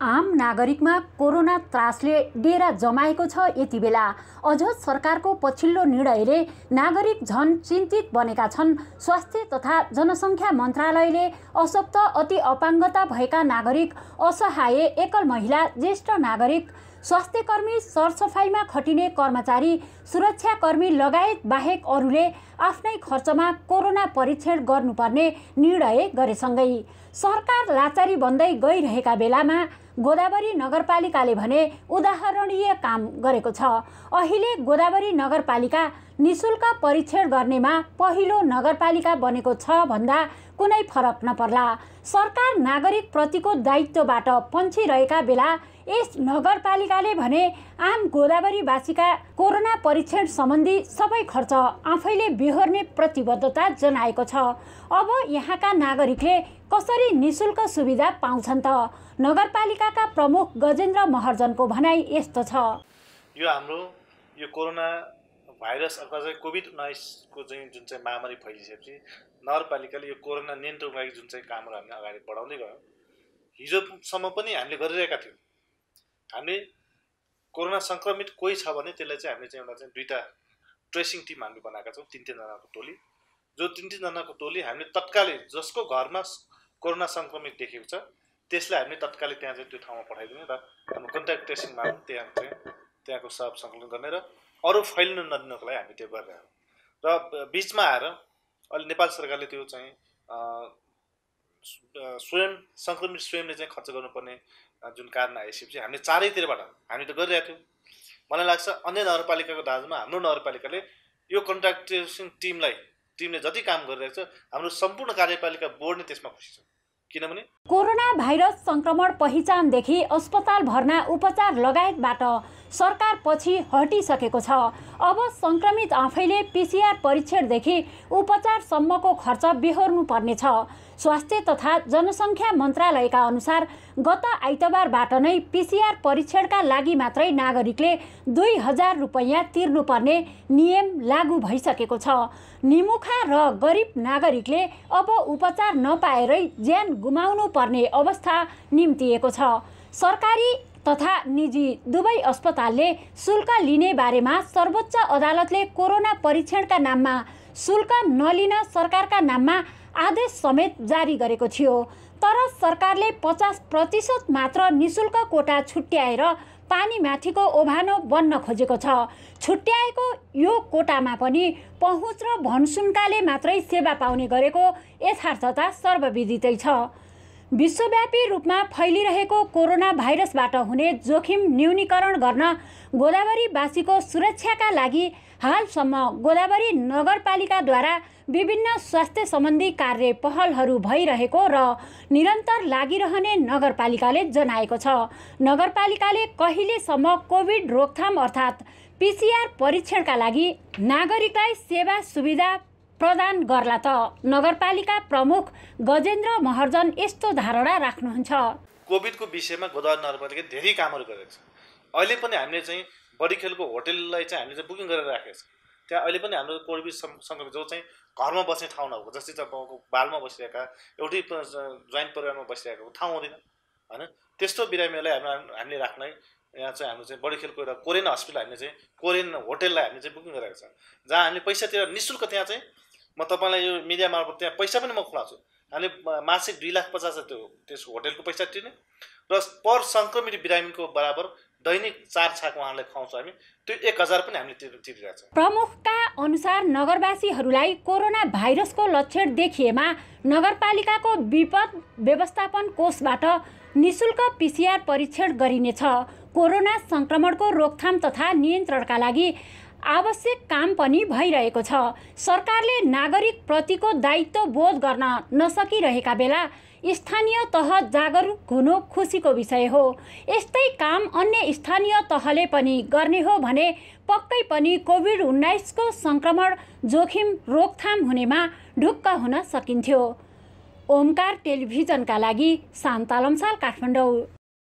आम नागरिकमा कोरोना त्रासले डेरा जमाएको छ यति बेला। अझ सरकारको पछिल्लो निर्णयले नागरिक झन चिन्तित बनेका छन्। स्वास्थ्य तथा जनसङ्ख्या मन्त्रालयले अशक्त अति अपाङ्गता भएका नागरिक असहाय एकल महिला ज्येष्ठ नागरिक स्वास्थ्यकर्मी सरसफाइमा खटिने कर्मचारी सुरक्षाकर्मी लगायत बाहेक अरूले आफ्नै खर्चमा कोरोना परीक्षण गर्नुपर्ने निर्णय गरेसँगै। सरकार लाचारी बन्दै गइरहेका बेलामा गोदावरी नगरपालिकाले भने उदाहरणीय काम गरेको छ। अहिले गोदावरी नगरपालिका निशुल्क परीक्षण गर्नेमा पहिलो नगरपालिका बनेको छ भन्दा कुनै फरक नपर्ला। सरकार नागरिक प्रतिको दायित्वबाट पन्छिरहेका बेला यस नगरपालिकाले भने आम गोदावरीवासीका कोरोना परीक्षण सम्बन्धी सबै खर्च आफैले बिहोर्ने प्रतिबद्धता जनाएको छ। अब यहाँका नागरिकले कसरी निशुल्क सुविधा पाउँछन् त? नगरपालिकाका प्रमुख गजेन्द्र महर्जनको भनाइ यस्तो छ। यो हाम्रो यो कोरोना भाइरस अथवा चाहिँ कोभिड उन्नाइसको चाहिँ जुन चाहिँ महामारी फैलिसकेपछि नगरपालिकाले यो कोरोना नियन्त्रणको लागि जुन चाहिँ कामहरू हामीले अगाडि बढाउँदै गयौँ हिजोसम्म पनि हामीले गरिरहेका थियौँ। हामीले कोरोना सङ्क्रमित कोही छ भने त्यसलाई चाहिँ हामीले चाहिँ एउटा चाहिँ दुईवटा ट्रेसिङ टिम हामीले बनाएका छौँ तिन तिनजनाको टोली। जो तिन तिनजनाको टोली हामीले तत्कालै जसको घरमा कोरोना सङ्क्रमित देखेको छ त्यसलाई हामीले तत्कालै त्यहाँ चाहिँ त्यो ठाउँमा पठाइदिने र हाम्रो कन्ट्याक्ट ट्रेसिङमा पनि त्यहाँ चाहिँ त्यहाँको सब सङ्कलन गर्ने र अरू फैलिनु नदिनको लागि हामी त्यो गरिरहेको र बिचमा आएर अहिले नेपाल सरकारले त्यो चाहिँ स्वयं सङ्क्रमित स्वयंले चाहिँ खर्च गर्नुपर्ने जुन कारण आइसकेपछि हामीले चारैतिरबाट हामी त गरिरहेको थियौँ। मलाई लाग्छ अन्य नगरपालिकाको दाजुमा हाम्रो नगरपालिकाले यो कन्ट्राक्ट ट्रेसिङ टिमलाई टिमले जति काम गरिरहेको छ हाम्रो सम्पूर्ण कार्यपालिका बोर्ड नै त्यसमा खुसी छ। किनभने कोरोना भाइरस सङ्क्रमण पहिचानदेखि अस्पताल भर्ना उपचार लगायतबाट सरकार पछि हटिसकेको छ। अब सङ्क्रमित आफैले पिसिआर परीक्षणदेखि उपचारसम्मको खर्च बिहोर्नु पर्नेछ स्वास्थ्य तथा जनसङ्ख्या मन्त्रालयका अनुसार गत आइतबारबाट नै पिसिआर परीक्षणका लागि मात्रै नागरिकले दुई हजार रुपैयाँ तिर्नुपर्ने नियम लागू भइसकेको छ। निमुखा र गरिब नागरिकले अब उपचार नपाएरै ज्यान गुमाउनु पर्ने अवस्था निम्तिएको छ। सरकारी तथा निजी दुवै अस्पतालले शुल्क लिने बारेमा सर्वोच्च अदालतले कोरोना परीक्षणका नाममा शुल्क नलिन सरकारका नाममा आदेश समेत जारी गरेको थियो। तर सरकारले पचास प्रतिशत मात्र निशुल्क कोटा छुट्याएर पानीमाथिको ओभानो बन्न खोजेको छ। छुट्याएको यो कोटामा पनि पहुँच र भनसुन्काले मात्रै सेवा पाउने गरेको यथार्थता सर्वविदितै छ। विश्वव्यापी रूपमा फैलिरहेको कोरोना भाइरसबाट हुने जोखिम न्यूनीकरण गर्न गोदावरीवासीको सुरक्षाका लागि हालसम्म गोदावरी नगरपालिकाद्वारा विभिन्न स्वास्थ्य सम्बन्धी कार्य पहलहरू भइरहेको र निरन्तर लागिरहने नगरपालिकाले जनाएको छ। नगरपालिकाले कहिलेसम्म कोभिड रोकथाम अर्थात् पिसिआर परीक्षणका लागि नागरिकलाई सेवा सुविधा प्रदान गर्ला त। नगरपालिका प्रमुख गजेन्द्र महर्जन यस्तो धारणा राख्नुहुन्छ। कोभिडको विषयमा गोदावरी नगरपालिका धेरै कामहरू गरेको छ। अहिले पनि हामीले चाहिँ बडी खेलको होटेललाई चाहिँ हामीले चाहिँ बुकिङ गरेर राखेको छ। त्यहाँ अहिले पनि हाम्रो कोभिड सङ्क्रमित जो चाहिँ घरमा बस्ने ठाउँ नभएको जस्तै चाहिँ बालमा बसिरहेका एउटै जोइन्ट परिवारमा बसिरहेको ठाउँ हुँदैन होइन? त्यस्तो बिरामीहरूलाई हाम्रो हामीले राख्ने यहाँ चाहिँ हाम्रो चाहिँ बडी खेलको एउटा कोरियन हस्पिटल हामीले चाहिँ कोरियन होटेललाई हामीले चाहिँ बुकिङ गरेको छ। जहाँ हामीले पैसा तिरेर नि शुल्क त्यहाँ चाहिँ म तपाईँलाई यो मिडिया मार्फत त्यहाँ पैसा पनि म खुलाउँछु हामीले मासिक दुई लाख पचास त्यो त्यस होटेलको पैसा तिर्ने। र पर सङ्क्रमित बिरामीको बराबर दैनिक चार छाक उहाँलाई खुवाउँछौँ हामी। त्यो एक हजार पनि हामीले तिरिरहेको छ प्रमुखका अनुसार नगरवासीहरूलाई कोरोना भाइरसको लक्षण देखिएमा नगरपालिकाको विपद व्यवस्थापन कोषबाट निशुल्क पिसिआर परीक्षण गरिनेछ। कोरोना सङ्क्रमणको रोकथाम तथा नियन्त्रणका लागि आवश्यक काम पनि भइरहेको छ। सरकारले नागरिक प्रतिको दायित्व बोध गर्न नसकिरहेका बेला स्थानीय तह जागरुक हुनु खुसीको विषय हो। यस्तै काम अन्य स्थानीय तहले पनि गर्ने हो भने पक्कै पनि कोभिड उन्नाइसको सङ्क्रमण जोखिम रोकथाम हुनेमा ढुक्क हुन सकिन्थ्यो। ओमकार टेलिभिजनका लागि शान्ता लम्साल काठमाडौँ।